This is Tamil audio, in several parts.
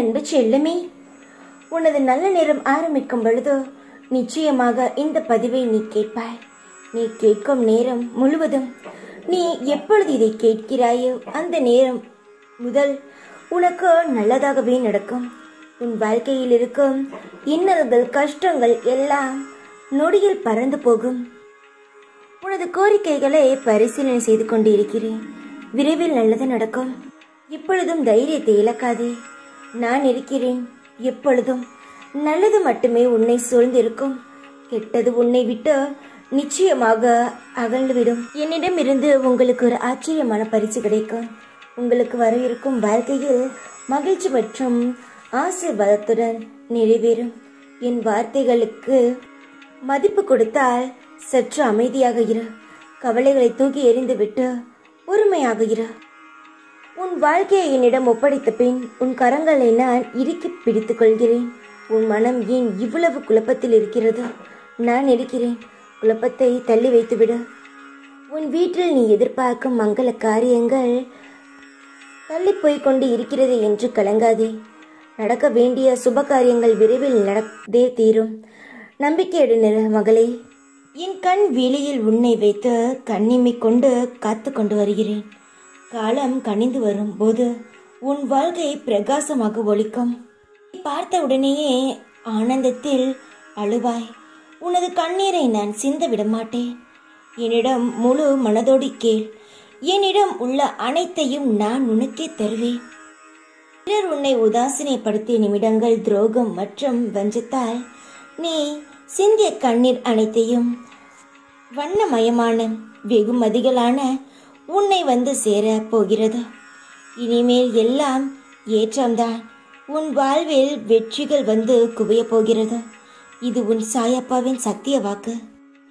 அன்பு செல்லுமே. உனது நல்ல நேரம் ஆரம்பிக்கும் பொழுது நிச்சயமாக இந்த பதிவை நீ கேட்பாய். நீ கேட்கும் நேரம் முழுவதும் நீ எப்பொழுது இதை கேட்கிறாயோ அந்த நேரம் முதல் உனக்கு நல்லதாகவே நடக்கும். உன் வாழ்க்கையில் இருக்கும் இன்னல்கள் கஷ்டங்கள் எல்லாம் நொடியில் பறந்து போகும். உனது கோரிக்கைகளை பரிசீலனை செய்து கொண்டு இருக்கிறேன் விரைவில் நல்லது நடக்கும். இப்பொழுதும் தைரியத்தை இழக்காதே. நான் இருக்கிறேன். எப்பொழுதும் நல்லது மட்டுமே உன்னை சூழ்ந்திருக்கும். கெட்டது உன்னை விட்டு நிச்சயமாக அகழ்ந்துவிடும். என்னிடமிருந்து உங்களுக்கு ஒரு ஆச்சரியமான பரிசு கிடைக்கும். உங்களுக்கு வரவிருக்கும் வாழ்க்கையில் மகிழ்ச்சி மற்றும் ஆசீர்வாதத்துடன் நிறைவேறும். என் வார்த்தைகளுக்கு மதிப்பு கொடுத்தால் சற்று அமைதியாக இரு. கவலைகளை தூக்கி எறிந்துவிட்டு பொறுமையாக இரு. உன் வாழ்க்கையை என்னிடம் ஒப்படைத்த பின் உன் கரங்களை நான் இறுக்கி பிடித்துக் கொள்கிறேன். உன் மனம் ஏன் இவ்வளவு குழப்பத்தில் இருக்கிறது? நான் இருக்கிறேன். குழப்பத்தை தள்ளி வைத்துவிடு. உன் வீட்டில் நீ எதிர்பார்க்கும் மங்கள காரியங்கள் தள்ளி போய் கொண்டு இருக்கிறது என்று கலங்காதே. நடக்க வேண்டிய சுப காரியங்கள் விரைவில் நடந்தே தீரும். நம்பிக்கையுடு மகளே. என் கண் வெளியில் உன்னை வைத்து கண்ணிமை கொண்டு காத்து கொண்டு வருகிறேன். காலம் கனிந்து வரும் போது உன் வாழ்க்கை பிரகாசமாக ஒழிக்கும் பார்த்த உடனேயே ஆனந்தத்தில் அழுவாய். உனது கண்ணீரை நான் சிந்த விட மாட்டேன் என்னிடம் முழு மனதோடு கேள். என்னிடம் உள்ள அனைத்தையும் நான் உனக்கே தருவேன். பிறர் உன்னை உதாசீனைப்படுத்திய நிமிடங்கள் துரோகம் மற்றும் வஞ்சத்தால் நீ சிந்திய கண்ணீர் அனைத்தையும் வண்ணமயமான வெகுமதிகளான உன்னை வந்து சேர போகிறது. இனிமேல் எல்லாம் ஏற்றம்தான். உன் வாழ்வில் வெற்றிகள் வந்து குவியப் போகிறது. இது உன் சாயப்பாவின் சத்திய வாக்கு.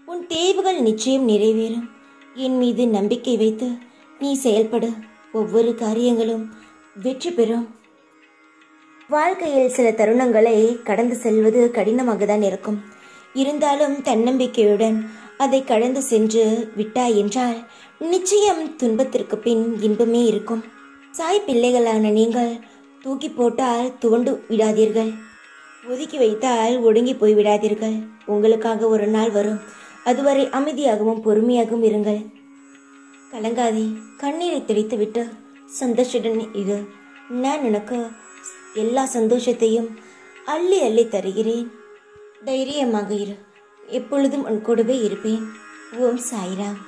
உன் தேவைகள் நிச்சயம் நிறைவேறும். என் மீது நம்பிக்கை வைத்து நீ செயல்படு. ஒவ்வொரு காரியங்களும் வெற்றி பெறும். வாழ்க்கையில் சில தருணங்களை கடந்து செல்வது கடினமாக தான் இருக்கும். இருந்தாலும் தன்னம்பிக்கையுடன் அதை கடந்து சென்று விட்டாய் என்றால் நிச்சயம் துன்பத்திற்கு பின் இன்பமே இருக்கும். சாய் பிள்ளைகளான நீங்கள் தூக்கி போட்டால் துவண்டு விடாதீர்கள். ஒதுக்கி வைத்தால் ஒடுங்கி போய் விடாதீர்கள். உங்களுக்காக ஒரு நாள் வரும். அதுவரை அமைதியாகவும் பொறுமையாகவும் இருங்கள். கலங்காதே கண்ணீரை தெளித்துவிட்டு சந்தோஷுடன் இரு. நான் உனக்கு எல்லா சந்தோஷத்தையும் அள்ளி அள்ளி தருகிறேன். தைரியமாக இரு. எப்பொழுதும் உன் கூடவே இருப்பேன். ஓம் சாய்ராம்.